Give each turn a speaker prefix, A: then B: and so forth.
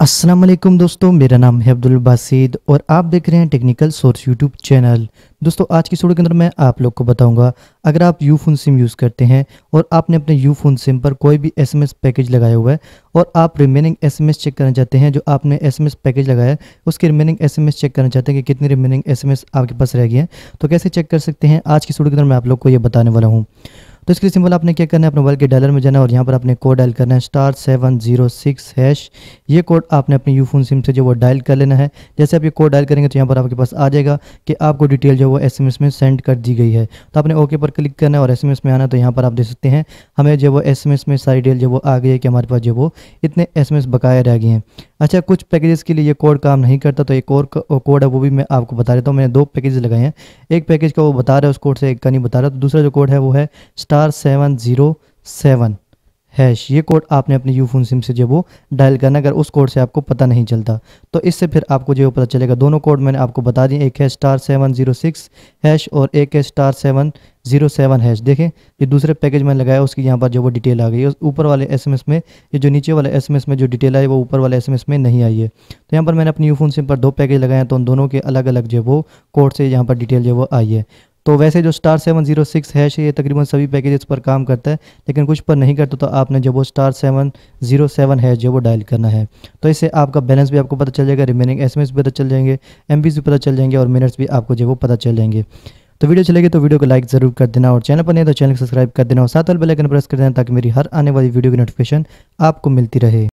A: अस्सलाम दोस्तों, मेरा नाम है अब्दुल बासिद और आप देख रहे हैं टेक्निकल सोर्स यूट्यूब चैनल। दोस्तों, आज की वीडियो के अंदर मैं आप लोग को बताऊँगा, अगर आप यू फ़ोन सिम यूज़ करते हैं और आपने अपने यू फ़ोन सिम पर कोई भी एसएमएस पैकेज लगाया हुआ है और आप रिमेनिंग एसएमएस चेक करना चाहते हैं, जो आपने एसएमएस पैकेज लगाया है, उसके रिमेनिंग एसएमएस चेक करना चाहते हैं कि कितनी रिमेनिंग एस आपके पास रह गई हैं। तो कैसे चेक कर सकते हैं, आज की वीडियो के अंदर मैं आप लोग को ये बताने वाला हूँ। तो इसके लिए सिंपल आपने क्या करना है? अपने मोबाइल के डायलर में जाना है और यहाँ पर आपने कोड डायल करना है। Star seven zero six hash. ये कोड आपने अपने यू फ़ोन सिम से जो वो डायल कर लेना है। जैसे आप ये कोड डायल करेंगे तो यहाँ पर आपके पास आ जाएगा कि आपको डिटेल जो वो एसएमएस में सेंड कर दी गई है। तो आपने ओके पर क्लिक करना है और एसएमएस में आना तो यहाँ पर आप देख सकते हैं, हमें जो वो एसएमएस में सारी डिटेल जो वो आ गई है कि हमारे पास जो वो इतने एसएमएस बकाया रह गए हैं। अच्छा कुछ पैकेजेस के लिए ये कोड काम नहीं करता तो एक और कोड है, वो भी मैं आपको बता देता हूँ। मैंने दो पैकेज लगाए हैं। एक पैकेज का वो बता रहा है, उस कोड से एक का नहीं बता रहा। तो दूसरा जो कोड है, वो है star seven zero seven hash ये कोड आपने अपने यू फ़ोन सिम से जो वो डायल करना अगर उस कोड से आपको पता नहीं चलता तो इससे फिर आपको जो पता चलेगा दोनों कोड मैंने आपको बता दिए एक है star seven zero six hash और एक है star seven zero seven hash देखें ये दूसरे पैकेज में लगाया उसकी यहाँ पर जो वो डिटेल आ गई है ऊपर वाले एसएमएस में ये जो नीचे वाले एसएमएस में जो डिटेल आई वो ऊपर वाले एसएमएस में नहीं आई है तो यहाँ पर मैंने अपनी यू फ़ोन सिम पर दो पैकेज लगाए हैं तो उन दोनों के अलग अलग जो वो कोड से यहाँ पर डिटेल जो वो आई है तो वैसे जो star seven zero six hash ये तकरीबन सभी पैकेजेस पर काम करता है, लेकिन कुछ पर नहीं करता तो आपने जब वो star seven zero seven hash जो वो डायल करना है। तो इससे आपका बैलेंस भी आपको पता चल जाएगा रिमेनिंग एसएमएस भी पता चल जाएँगे एमबी भी पता चल जाएँगे, और मिनट्स भी आपको जो वो पता चल जाएँगे। तो वीडियो चलेगी तो वीडियो को लाइक ज़रूर कर देना, और चैनल पर नहीं तो चैनल को सब्सक्राइब कर देना, और साथ वाले प्रेस कर देना, ताकि मेरी हर आने वाली वीडियो की नोटिफिकेशन आपको मिलती रहे।